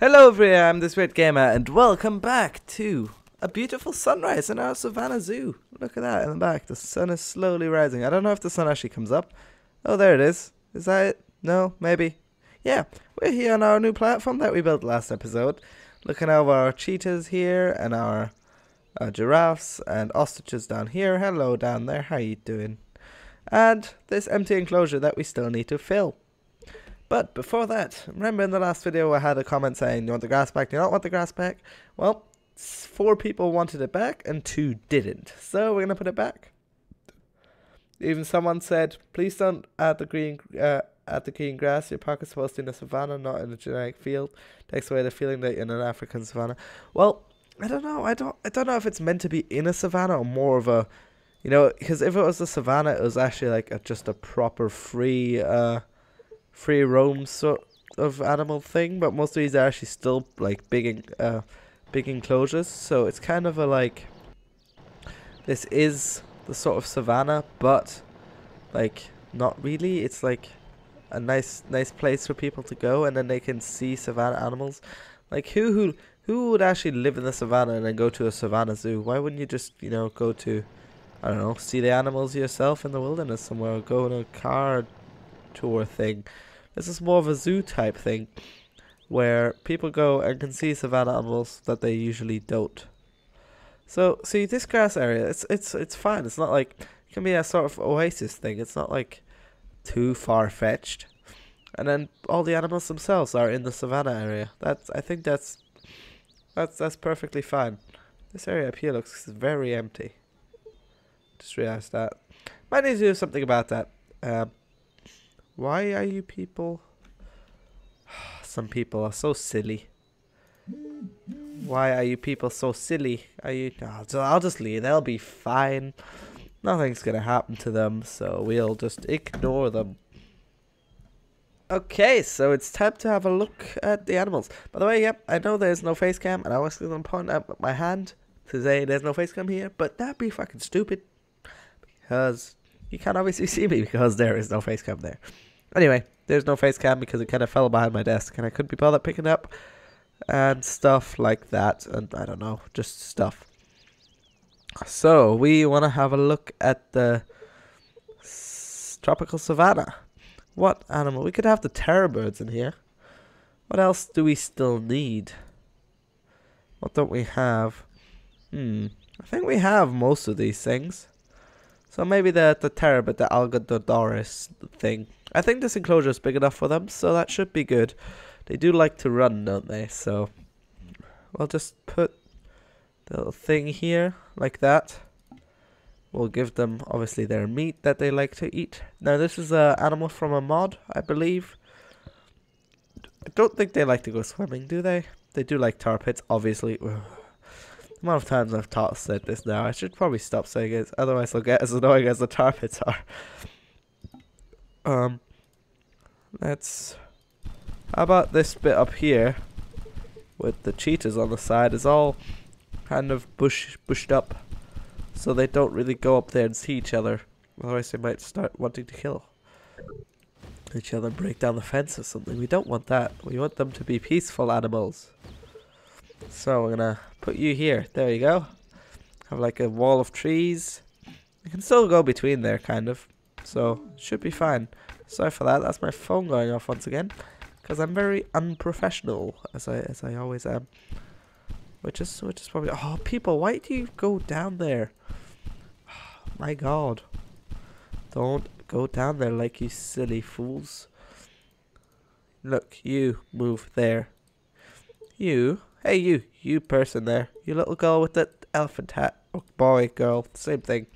Hello everyone, I'm this Weird Gamer and welcome back to a beautiful sunrise in our Savannah Zoo. Look at that in the back, the sun is slowly rising. I don't know if the sun actually comes up. Oh, there it is. Is that it? No, maybe. Yeah, we're here on our new platform that we built last episode. Looking over our cheetahs here and our uh, giraffes and ostriches down here. Hello down there, how you doing? And this empty enclosure that we still need to fill. But before that, remember in the last video I had a comment saying, you want the grass back, You do you not want the grass back? Well, four people wanted it back and two didn't. So we're going to put it back. Even someone said, please don't add the green uh, add the green grass. Your park is supposed to be in a savannah, not in a generic field. Takes away the feeling that you're in an African savannah. Well, I don't know. I don't. I don't know if it's meant to be in a savannah or more of a, you know, because if it was a savannah, it was actually like a, just a proper free. Uh, free roam sort of animal thing, but most of these are actually still like big, uh, big enclosures. So it's kind of a like. This is the sort of savannah, but like not really. It's like a nice, nice place for people to go, and then they can see savannah animals. Like who who who would actually live in the savannah and then go to a savannah zoo? Why wouldn't you just you know go to I don't know, see the animals yourself in the wilderness somewhere, go on a car tour thing. This is more of a zoo type thing where people go and can see savannah animals that they usually don't. So see this grass area, it's it's it's fine. It's not like it can be a sort of oasis thing. It's not like too far fetched. And then all the animals themselves are in the savannah area. That's I think that's that's that's perfectly fine. This area up here looks very empty. Just realized that. Might need to do something about that. Um, why are you people? Some people are so silly. Why are you people so silly? Are you? I'll just leave. They'll be fine. Nothing's gonna happen to them, so we'll just ignore them. Okay, so it's time to have a look at the animals. By the way, yep, I know there's no face cam, and I was gonna point out my hand to say there's no face cam here, but that'd be fucking stupid because you can't obviously see me because there is no face cam there. Anyway, there's no face cam because it kind of fell behind my desk and I couldn't be bothered picking up and stuff like that. And I don't know, just stuff. So we want to have a look at the tropical savanna. What animal? We could have the terror birds in here. What else do we still need? What don't we have? Hmm. I think we have most of these things. So maybe the the terror, but the Algododoris thing. I think this enclosure is big enough for them, so that should be good. They do like to run, don't they? So we'll just put the little thing here like that. We'll give them obviously their meat that they like to eat. Now this is an animal from a mod, I believe. I don't think they like to go swimming, do they? They do like tar pits, obviously. The amount of times I've taught said this now, I should probably stop saying it, otherwise they'll get as annoying as the tar pits are. Um, let's. How about this bit up here, with the cheetahs on the side, is all kind of bush bushed up, so they don't really go up there and see each other. Otherwise, they might start wanting to kill each other, break down the fence or something. We don't want that. We want them to be peaceful animals. So we're gonna put you here. There you go. Have like a wall of trees. You can still go between there, kind of. So should be fine. Sorry for that. That's my phone going off once again, because I'm very unprofessional, as I as I always am. Which is which is probably oh people, why do you go down there? My God, don't go down there like you silly fools. Look, you move there. You Hey, you, you person there, you little girl with the elephant hat, Oh, boy, girl, same thing.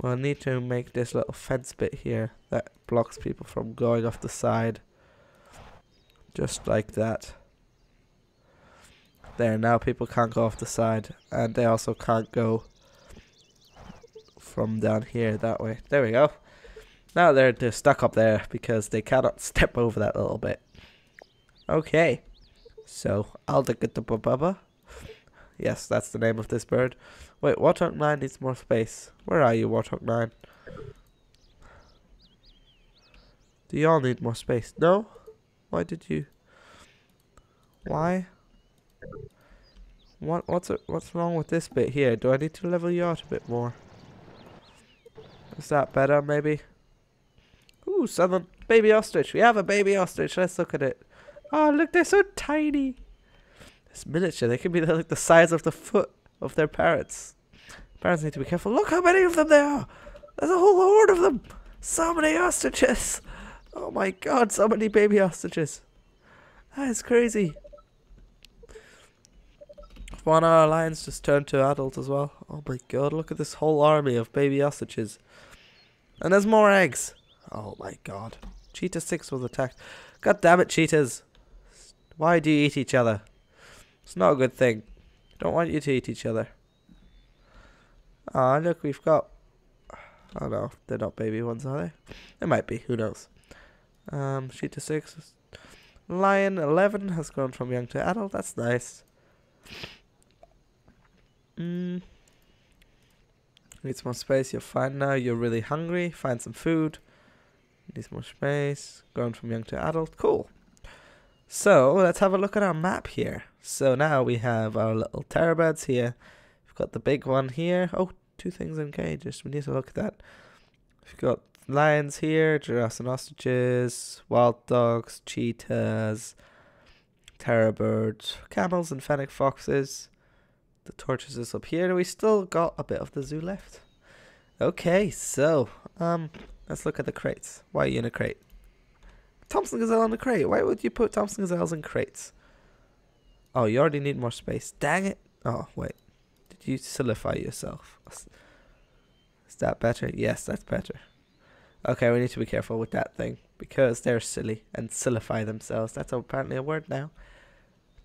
We'll need to make this little fence bit here that blocks people from going off the side. Just like that. There, now people can't go off the side, and they also can't go from down here that way. There we go. Now they're, they're stuck up there because they cannot step over that little bit. Okay. So, Aldagababa. Yes, that's the name of this bird. Wait, Warthog 9 needs more space. Where are you, Warthog 9? Do you all need more space? No? Why did you... Why? What what's it, what's wrong with this bit here? Do I need to level you out a bit more? Is that better maybe? Ooh, southern baby ostrich. We have a baby ostrich. Let's look at it. Oh, look, they're so tiny. It's miniature. They can be like the size of the foot of their parents. Parents need to be careful. Look how many of them there are. There's a whole horde of them. So many ostriches. Oh my god, so many baby ostriches. That is crazy. One of our lions just turned to adult as well. Oh my god, look at this whole army of baby ostriches. And there's more eggs. Oh my god. Cheetah 6 was attacked. God damn it, cheetahs. Why do you eat each other? It's not a good thing. Don't want you to eat each other. Ah, oh, look, we've got... Oh no, they're not baby ones, are they? They might be, who knows. Um, Cheetah 6. Lion 11 has grown from young to adult. That's nice. Mm. More space. You're fine now. You're really hungry. Find some food. Needs more space. Grown from young to adult. Cool. So let's have a look at our map here. So now we have our little terrorbirds here. We've got the big one here. Oh, two things in cages. We need to look at that. We've got lions here, giraffes and ostriches, wild dogs, cheetahs, terrorbirds, camels and fennec foxes. The tortoise is up here. We still got a bit of the zoo left. Okay, so um, let's look at the crates. Why are you in a crate? Thompson Gazelle in a crate. Why would you put Thompson Gazelles in crates? Oh, you already need more space. Dang it. Oh, wait. Did you solidify yourself? Is that better? Yes, that's better. Okay, we need to be careful with that thing because they're silly and silify themselves. That's apparently a word now.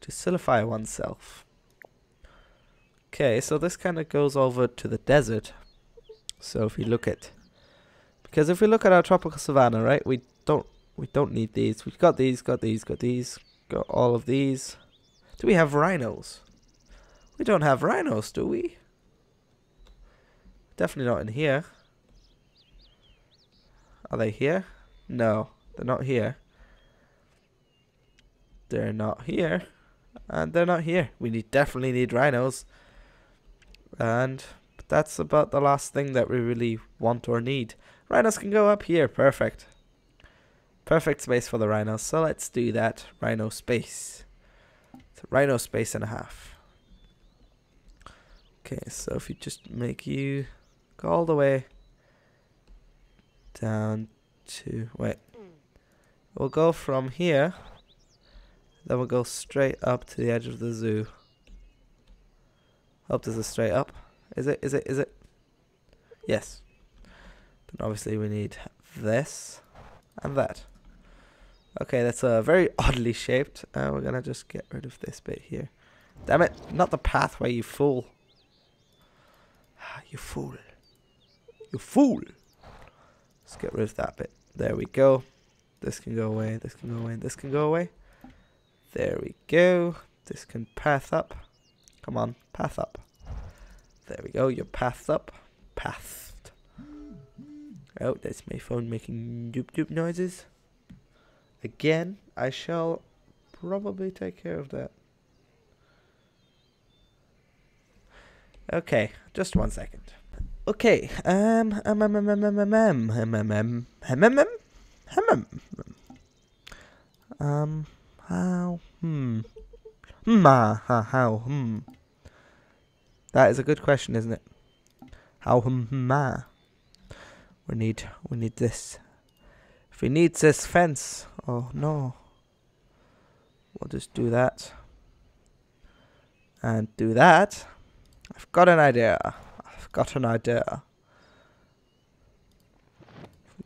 To silify oneself. Okay, so this kind of goes over to the desert. So if we look at, because if we look at our tropical savanna, right, we don't we don't need these. We've got these, got these, got these, got all of these. Do we have rhinos? We don't have rhinos, do we? Definitely not in here. Are they here? No, they're not here. They're not here. And they're not here. We need definitely need rhinos. And that's about the last thing that we really want or need. Rhinos can go up here. Perfect. Perfect space for the rhinos. So let's do that. Rhino space. It's rhino space and a half. Okay, so if you just make you go all the way down to... Wait. We'll go from here. Then we'll go straight up to the edge of the zoo. Hope this is straight up. Is it? Is it? Is it? Yes. But obviously we need this and that. Okay, that's uh, very oddly shaped. Uh, we're gonna just get rid of this bit here. Damn it! Not the pathway, you fool. You fool. You fool. Let's get rid of that bit. There we go. This can go away. This can go away. This can go away. There we go. This can path up. Come on, path up. There we go, you're up. Pathed. Oh, that's my phone making doop doop noises. Again, I shall probably take care of that. Okay, just one second. Okay, um, um, um, um, um, um, um, um, um, um, um, um, um, um, how, hmm, hmm, ah, how, hmm. That is a good question, isn't it? How ma? We need we need this. If we need this fence, oh no. We'll just do that. And do that. I've got an idea. I've got an idea.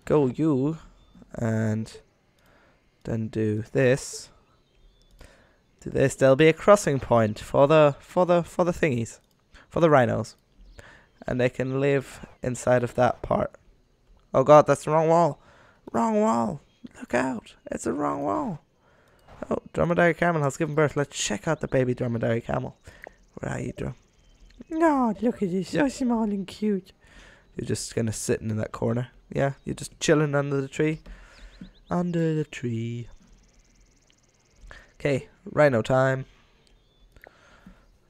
Go you and then do this. Do this. There'll be a crossing point for the for the for the thingies for the rhinos. And they can live inside of that part. Oh god, that's the wrong wall. Wrong wall. Look out. It's the wrong wall. Oh, dromedary camel has given birth. Let's check out the baby dromedary camel. Where are you, Drum? No, look at you, so small and cute. You're just gonna sitting in that corner. Yeah, you're just chilling under the tree. Under the tree. Okay, rhino time.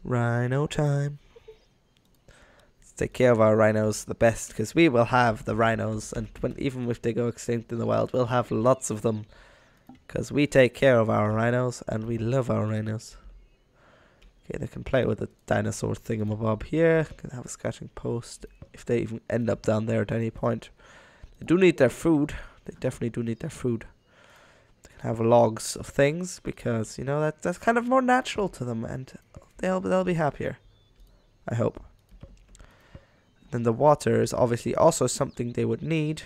Rhino time. Take care of our rhinos the best because we will have the rhinos, and when even if they go extinct in the wild, we'll have lots of them because we take care of our rhinos and we love our rhinos. Okay, they can play with the dinosaur thingamabob here. Can have a scratching post if they even end up down there at any point. They do need their food. They definitely do need their food. They can have logs of things because you know that that's kind of more natural to them, and they'll they'll be happier. I hope. Then the water is obviously also something they would need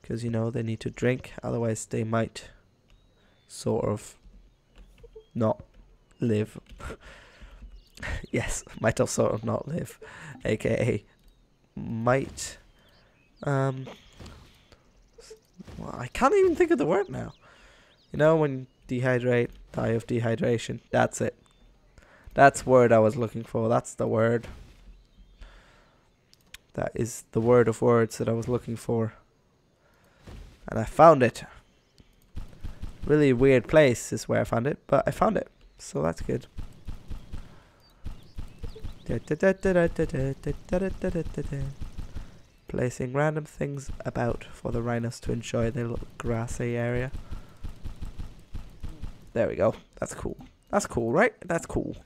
because you know they need to drink, otherwise they might sort of not live. yes, might have sort of not live, aka might. Um, well, I can't even think of the word now. You know, when dehydrate, die of dehydration. That's it. That's word I was looking for. That's the word. That is the word of words that I was looking for. And I found it. Really weird place is where I found it, but I found it. So that's good. Placing random things about for the rhinos to enjoy their little grassy area. There we go. That's cool. That's cool, right? That's cool.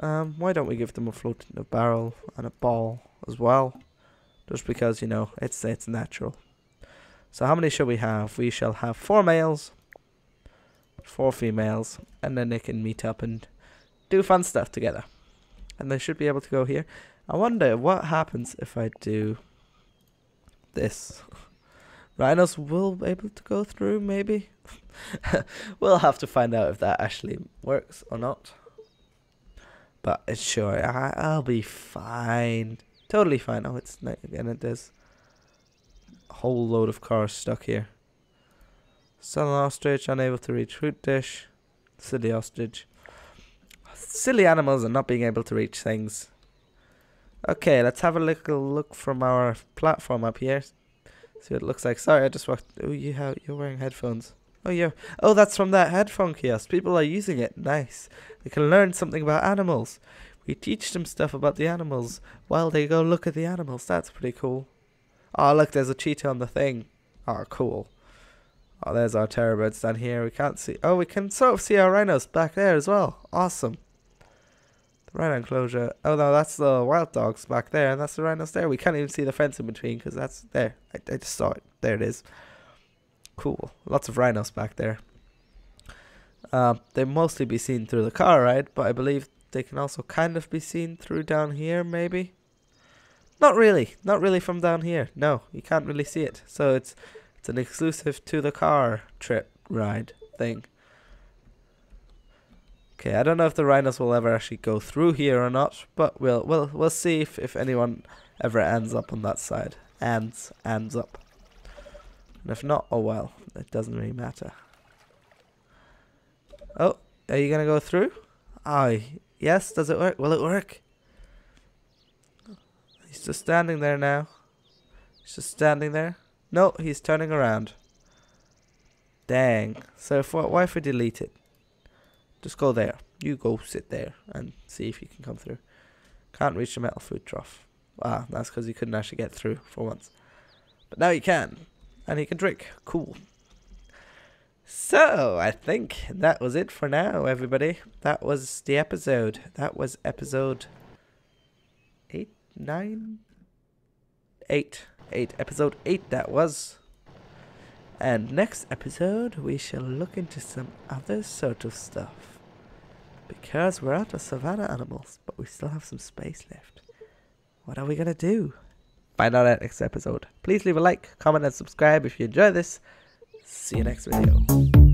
Um, why don't we give them a floating a barrel and a ball as well? Just because, you know, it's it's natural. So how many shall we have? We shall have four males, four females, and then they can meet up and do fun stuff together. And they should be able to go here. I wonder what happens if I do this. Rhinos will be able to go through, maybe? we'll have to find out if that actually works or not. But it's sure, I, I'll be fine. Totally fine. Oh, it's night again. It is a whole load of cars stuck here. Southern ostrich unable to reach dish. Silly ostrich. Silly animals and not being able to reach things. Okay, let's have a little look from our platform up here. See what it looks like. Sorry, I just walked. Oh, you have you're wearing headphones. Oh yeah. Oh, that's from that headphone kiosk. People are using it. Nice. They can learn something about animals. We teach them stuff about the animals while they go look at the animals. That's pretty cool. Oh, look, there's a cheetah on the thing. Oh, cool. Oh, there's our terror birds down here. We can't see. Oh, we can sort of see our rhinos back there as well. Awesome. The rhino enclosure. Oh, no, that's the wild dogs back there, and that's the rhinos there. We can't even see the fence in between because that's there. I, I just saw it. There it is. Cool. Lots of rhinos back there. Uh, they mostly be seen through the car, right? But I believe they can also kind of be seen through down here, maybe. Not really. Not really from down here. No, you can't really see it. So it's it's an exclusive to the car trip ride thing. Okay, I don't know if the rhinos will ever actually go through here or not, but we'll we'll we'll see if, if anyone ever ends up on that side. Ends ends up. And if not, oh well, it doesn't really matter. Oh, are you gonna go through? Oh, yes. Does it work? Will it work? He's just standing there now. He's just standing there. No, he's turning around. Dang. So why if we delete it? Just go there. You go sit there and see if you can come through. Can't reach the metal food trough. Ah, that's because you couldn't actually get through for once. But now you can. And he can drink. Cool. So, I think that was it for now, everybody. That was the episode. That was episode 8, 9, 8. 8. Episode 8, that was. And next episode, we shall look into some other sort of stuff. Because we're out of savannah animals, but we still have some space left. What are we to do? Find out at next episode. Please leave a like, comment, and subscribe if you enjoy this. See you next video.